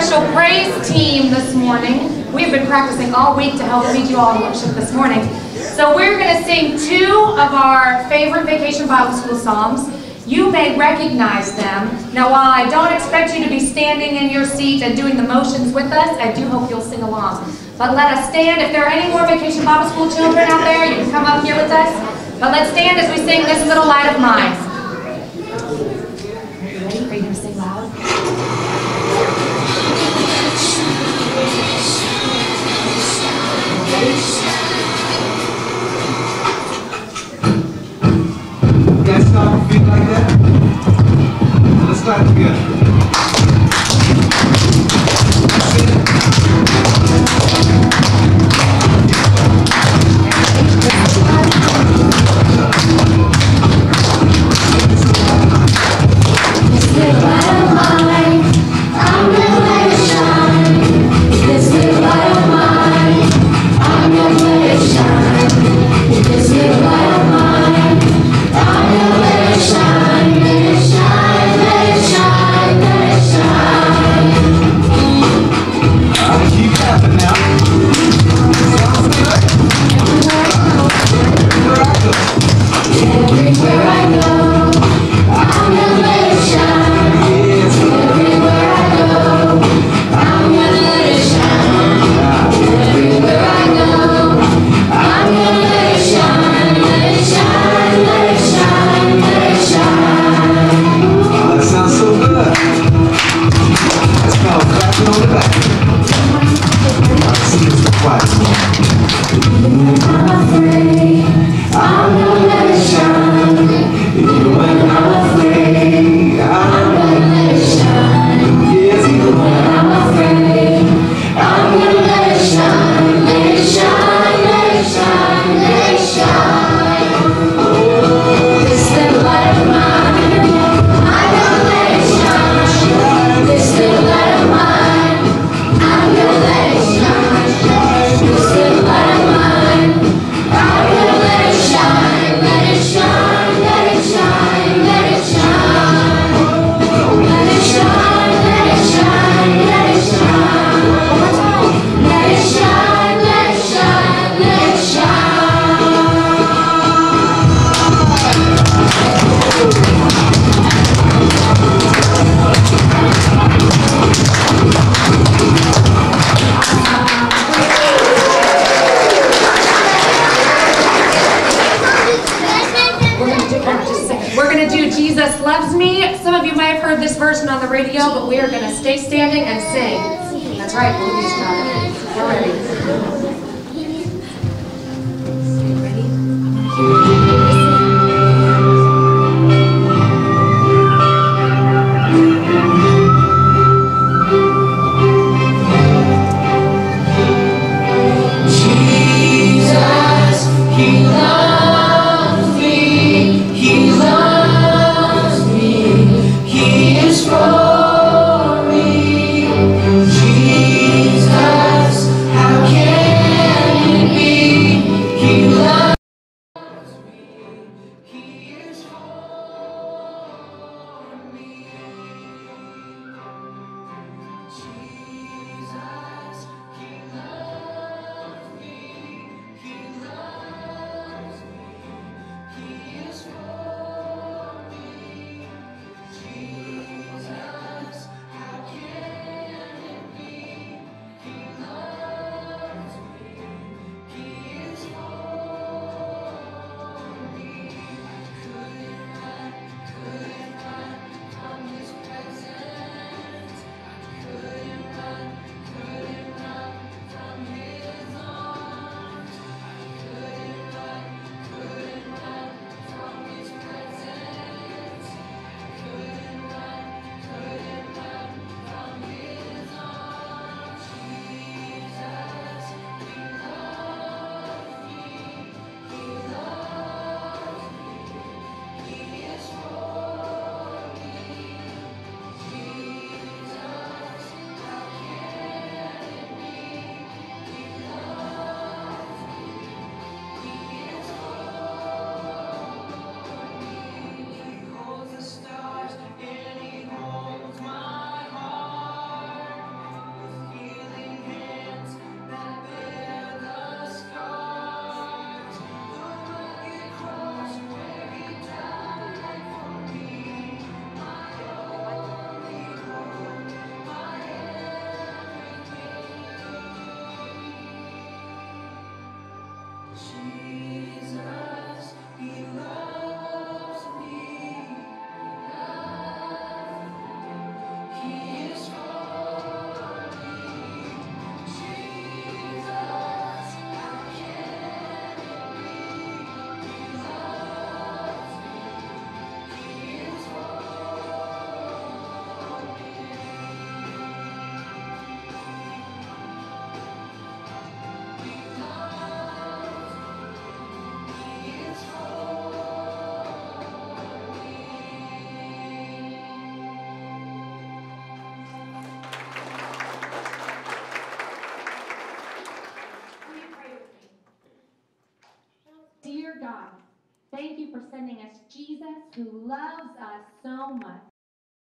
special praise team this morning. We've been practicing all week to help lead you all in worship this morning. So we're going to sing two of our favorite Vacation Bible School songs. You may recognize them. Now, while I don't expect you to be standing in your seat and doing the motions with us, I do hope you'll sing along. But let us stand. If there are any more Vacation Bible School children out there, you can come up here with us. But let's stand as we sing This Little Light of Mine. Guys stop your feet like that? Let's clap together. This version on the radio, but we are gonna stay standing and sing. That's right. We're ready. Jesus, Jesus,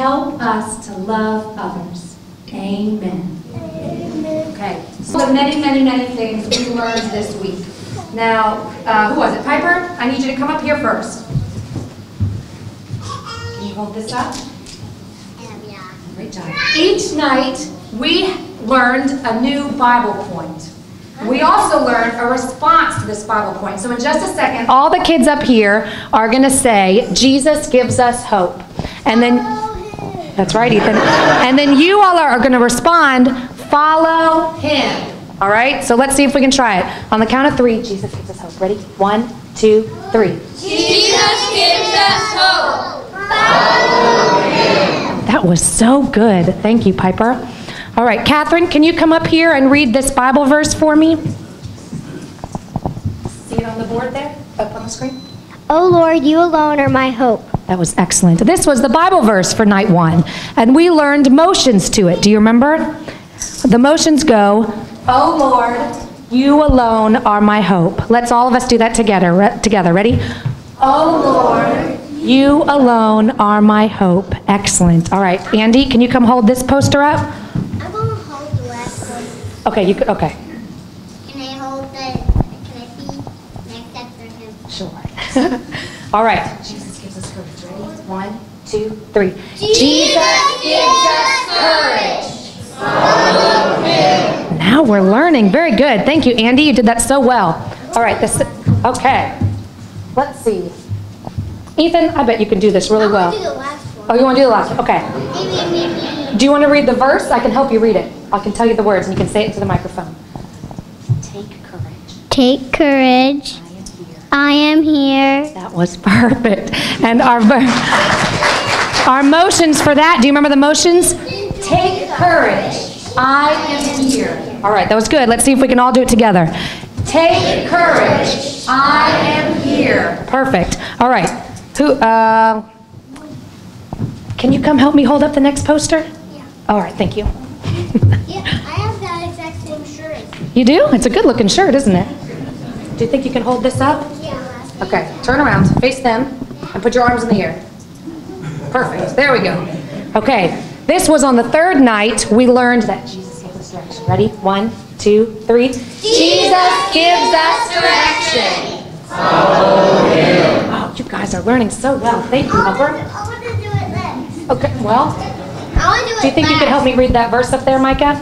Help us to love others. Amen. Okay, so many, many, many things we learned this week. Now, uh, who was it? Piper, I need you to come up here first. Can you hold this up? Great job. Each night, we learned a new Bible point. We also learned a response to this Bible point. So in just a second, all the kids up here are going to say, Jesus gives us hope. And then, that's right, Ethan. And then you all are going to respond, follow him. All right? So let's see if we can try it. On the count of three, Jesus gives us hope. Ready? One, two, three. Jesus gives us hope. Follow him. That was so good. Thank you, Piper. All right, Catherine, can you come up here and read this Bible verse for me? See it on the board there, up on the screen? Oh Lord, you alone are my hope. That was excellent. This was the Bible verse for night one, and we learned motions to it. Do you remember? The motions go, Oh Lord, you alone are my hope. Let's all of us do that together. Re- together. Ready? Oh Lord, you alone are my hope. Excellent. All right, Andy, can you come hold this poster up? I'm going to hold the last one. Okay, you could, okay. Can I hold the, can I see next after him? Sure. All right. Two, three. Jesus gives us courage. Now we're learning. Very good. Thank you, Andy. You did that so well. All right. This. Okay. Let's see. Ethan, I bet you can do this really I want to do well. the last one. Oh, you want to do the last one? Okay. Maybe, maybe. Do you want to read the verse? I can help you read it. I can tell you the words, and you can say it into the microphone. Take courage. Take courage. I am here. I am here. That was perfect. And our our motions for that. Do you remember the motions? Take courage. I am here. All right, that was good. Let's see if we can all do it together. Take courage. I am here. Perfect. All right. Who? Uh, can you come help me hold up the next poster? Yeah. All right. Thank you. Yeah, I have that exact same shirt. You do? It's a good looking shirt, isn't it? Do you think you can hold this up? Okay, turn around, face them, and put your arms in the air. Perfect, there we go. Okay, this was on the third night, we learned that Jesus gave us direction. Ready? One, two, three. Jesus gives us direction. Follow him. Oh, you guys are learning so well. Thank you, Albert. I want to do it next. Okay, well, I want to do it do you think you could help me read that verse up there, Micah?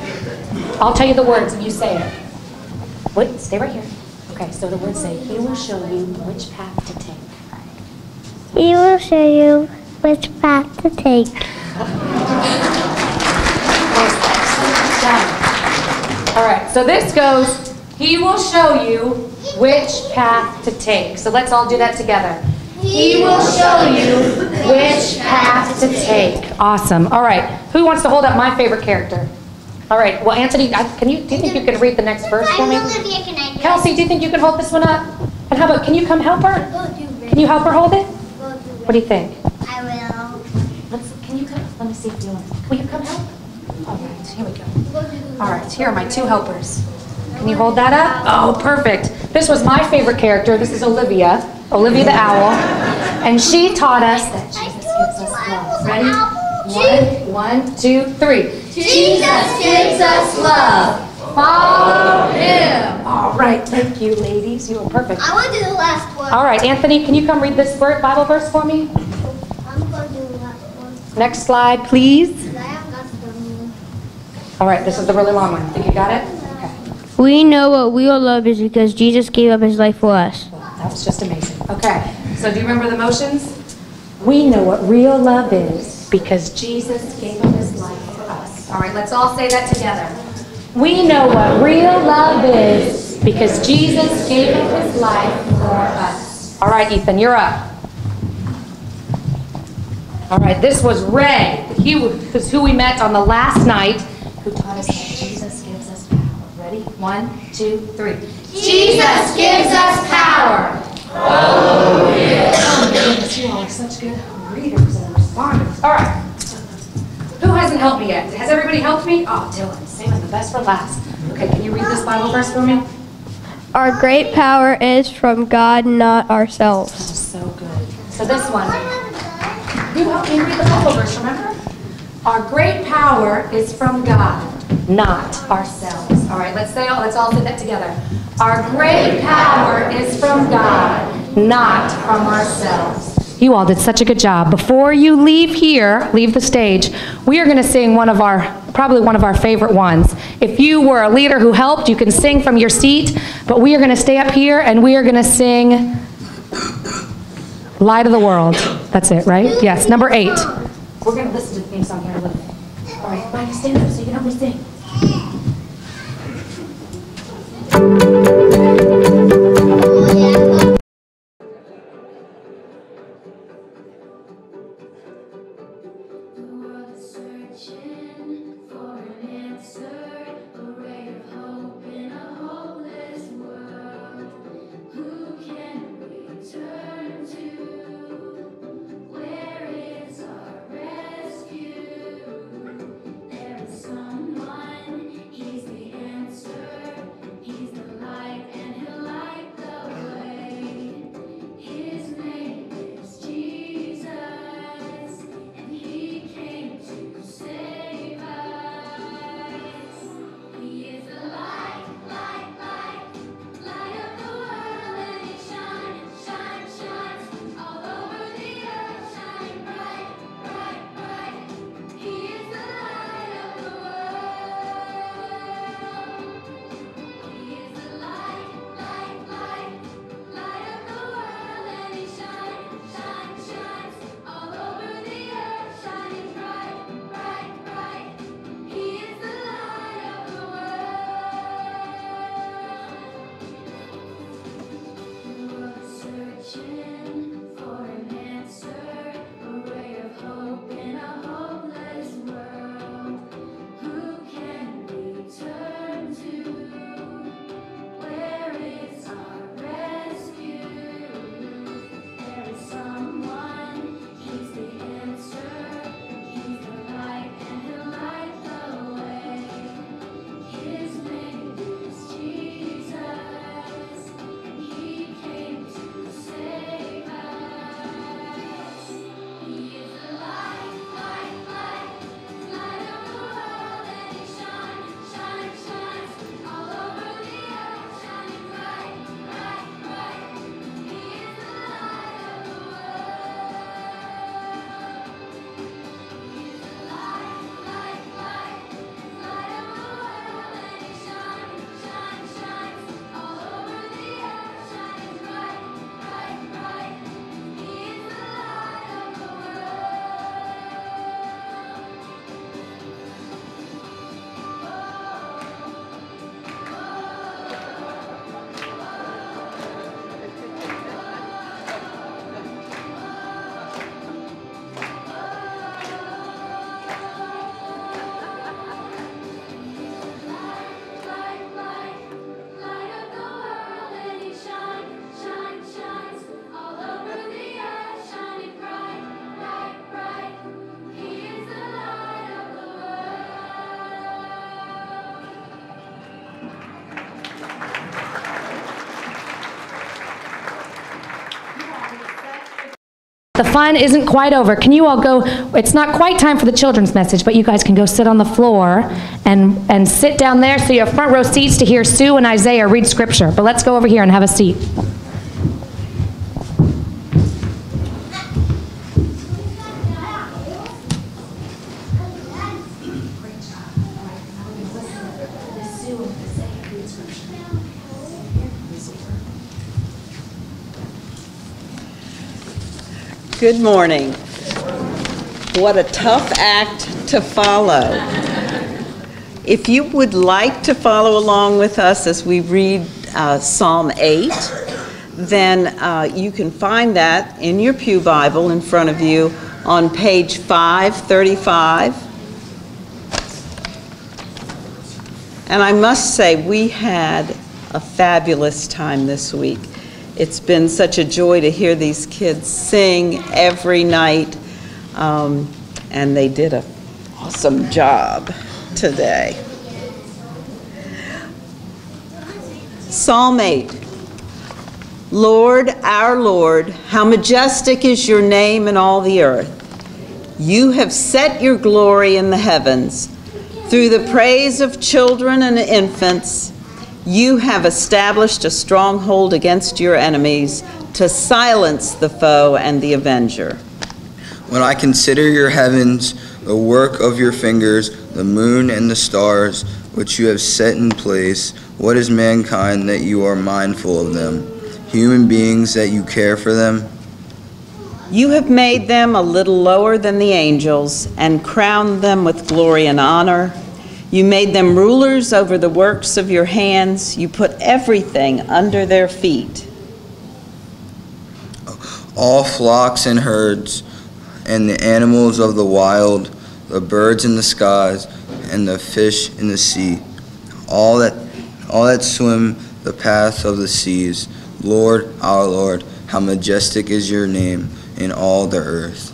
I'll tell you the words and you say it. Wait, stay right here. Okay, so the words say, He will show you which path to take. He will show you which path to take. All right, so this goes, He will show you which path to take. So let's all do that together. He will show you which path to take. Awesome. All right, who wants to hold up my favorite character? All right, well, Anthony, can you, do you think you can read the next verse for me? Olivia, can I do it? Kelsey, do you think you can hold this one up? And how about, can you come help her? Go do it. Can you help her hold it? What do you think? I will. Let's, can you come, let me see if you want, will you come help? All right, here we go. Go do the All right, here are my two helpers. Can you hold that up? Oh, perfect. This was my favorite character. This is Olivia, Olivia the owl. And she taught us that Jesus gives us love. Ready? One, one, two, three. Jesus gives us love. Follow him. All right, thank you, ladies. You were perfect. I want to do the last one. All right, Anthony, can you come read this Bible verse for me? I'm going to do the last one. Next slide, please. I have got some. All right, this is the really long one. Think you got it? Okay. We know what real love is because Jesus gave up his life for us. That was just amazing. Okay, so do you remember the motions? We know what real love is because Jesus gave up his life for us. All right, let's all say that together. We know what real love is because Jesus gave up his life for us. All right, Ethan, you're up. All right, this was Ray. He was who we met on the last night who taught us that Jesus gives us power. Ready? One, two, three. Jesus gives us power. Oh, goodness, you all are such good readers responders. All right. Who hasn't helped me yet? Has everybody helped me? Oh, Dylan, saving the best for last. Okay, can you read this Bible verse for me? Our great power is from God, not ourselves. That was so good. So this one. You helped me read the Bible verse, remember? Our great power is from God, not ourselves. All right, let's say, all, let's all say that together. Our great power is from God, not from ourselves. You all did such a good job. Before you leave here, leave the stage, we are going to sing one of our, probably one of our favorite ones. If you were a leader who helped, you can sing from your seat, but we are going to stay up here and we are going to sing Light of the World. That's it, right? Yes, number eight. We're going to listen to the theme song here a little bit. All right, stand up so you can help me sing. Is fun isn't quite over. Can you all go, it's not quite time for the children's message, but you guys can go sit on the floor and, and sit down there so you have front row seats to hear Sue and Isaiah read scripture. But let's go over here and have a seat. Good morning. What a tough act to follow. If you would like to follow along with us as we read uh, Psalm 8, then uh, you can find that in your Pew Bible in front of you on page 535. And I must say, we had a fabulous time this week. It's been such a joy to hear these kids sing every night, um, and they did an awesome job today. Psalm 8. Lord, our Lord, how majestic is your name in all the earth. You have set your glory in the heavens. Through the praise of children and infants, you have established a stronghold against your enemies to silence the foe and the avenger. When I consider your heavens, the work of your fingers, the moon and the stars, which you have set in place, what is mankind that you are mindful of them? Human beings that you care for them? You have made them a little lower than the angels and crowned them with glory and honor. You made them rulers over the works of your hands. You put everything under their feet. All flocks and herds, and the animals of the wild, the birds in the skies, and the fish in the sea, all that, all that swim the path of the seas. Lord, our Lord, how majestic is your name in all the earth.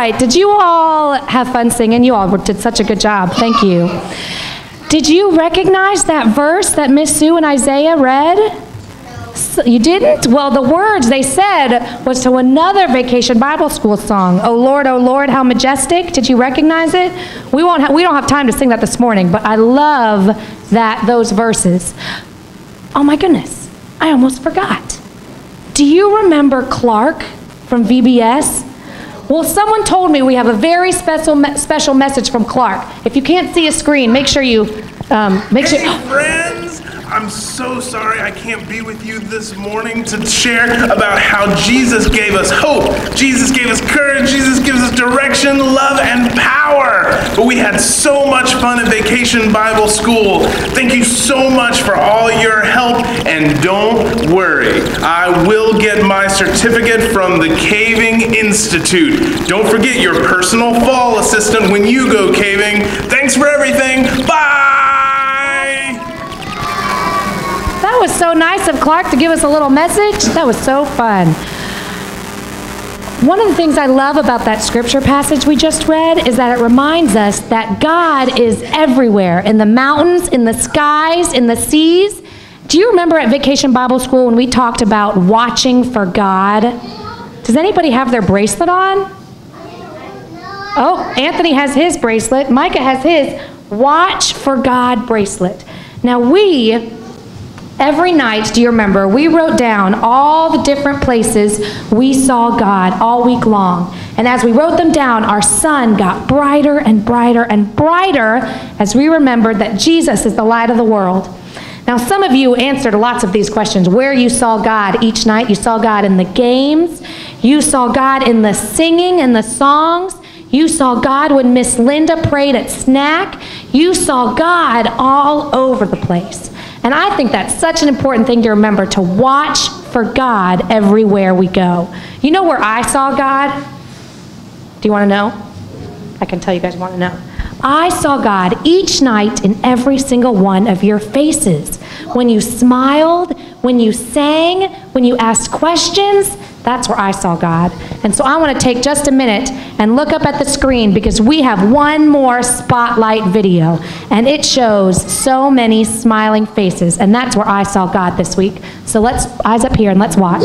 Right. Did you all have fun singing? You all did such a good job. Thank you. Did you recognize that verse that Miss Sue and Isaiah read? You didn't? Well, the words they said was to another vacation Bible school song. Oh Lord, oh Lord, how majestic. Did you recognize it? We won't ha- we don't have time to sing that this morning, but I love that those verses. Oh my goodness. I almost forgot. Do you remember Clark from VBS? Well, someone told me we have a very special special message from Clark. If you can't see a screen, make sure you um, make sure. Hey friends, I'm so sorry I can't be with you this morning to share about how Jesus gave us hope. Jesus gave us courage. Jesus gives us direction, love, and power. But we had so much fun at Vacation Bible School. Thank you so much for all your help. And don't worry, I will get my certificate from the Caving Institute. Don't forget your personal fall assistant when you go caving. Thanks for everything. Bye. Was so nice of Clark to give us a little message. That was so fun. One of the things I love about that scripture passage we just read is that it reminds us that God is everywhere in the mountains, in the skies, in the seas. Do you remember at Vacation Bible School when we talked about watching for God? Does anybody have their bracelet on? Oh, Anthony has his bracelet. Micah has his Watch for God bracelet. Now, we Every night, do you remember, we wrote down all the different places we saw God all week long. And as we wrote them down, our sun got brighter and brighter and brighter as we remembered that Jesus is the light of the world. Now, some of you answered lots of these questions. Where you saw God each night, you saw God in the games, you saw God in the singing and the songs, you saw God when Miss Linda prayed at snack, you saw God all over the place. And I think that's such an important thing to remember to watch for God everywhere we go. You know where I saw God? Do you want to know? I can tell you guys want to know. I saw God each night in every single one of your faces. When you smiled, when you sang, when you asked questions, that's where I saw God. And so I want to take just a minute and look up at the screen because we have one more spotlight video. And it shows so many smiling faces. And that's where I saw God this week. So let's, eyes up here and let's watch.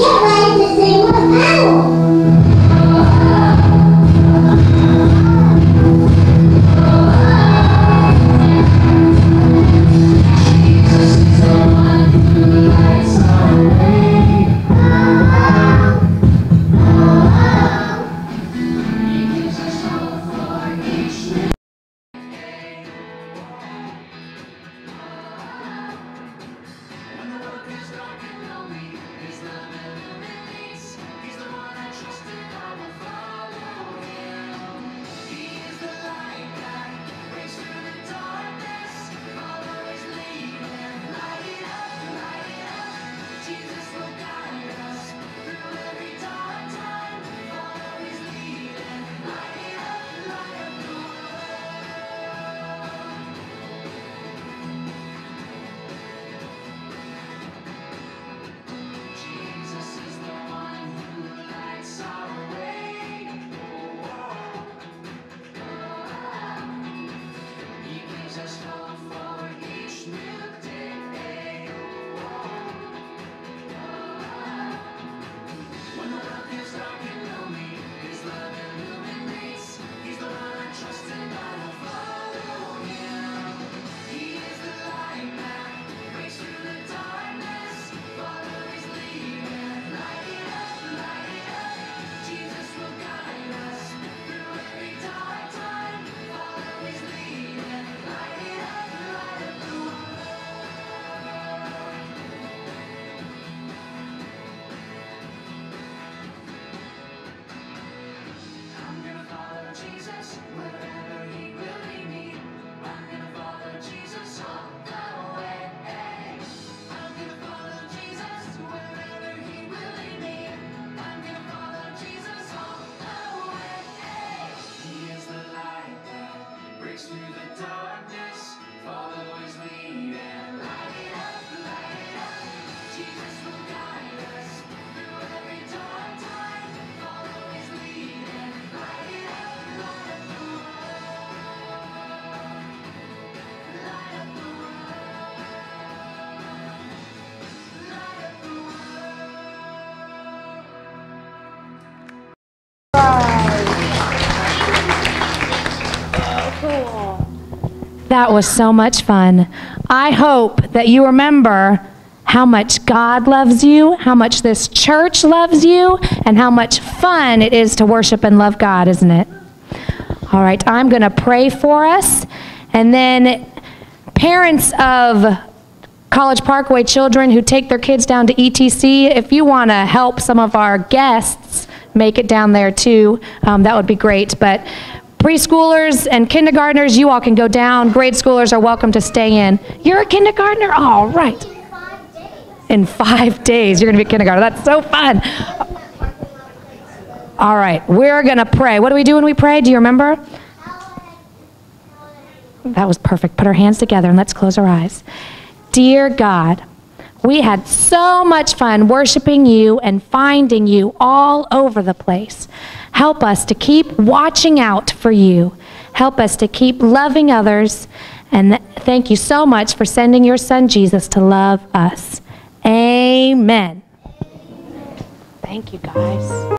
That was so much fun. I hope that you remember how much God loves you, how much this church loves you, and how much fun it is to worship and love God, isn't it? All right, I'm going to pray for us. And then, parents of College Parkway children who take their kids down to ETC, if you want to help some of our guests make it down there too, um, that would be great. But preschoolers and kindergartners, you all can go down. Grade schoolers are welcome to stay in. You're a kindergartner? All right. In five days, you're going to be a kindergartner. That's so fun. All right, we're going to pray. What do we do when we pray? Do you remember? That was perfect. Put our hands together and let's close our eyes. Dear God, we had so much fun worshiping you and finding you all over the place. Help us to keep watching out for you. Help us to keep loving others. And thank you so much for sending your son Jesus to love us. Amen. Thank you, guys.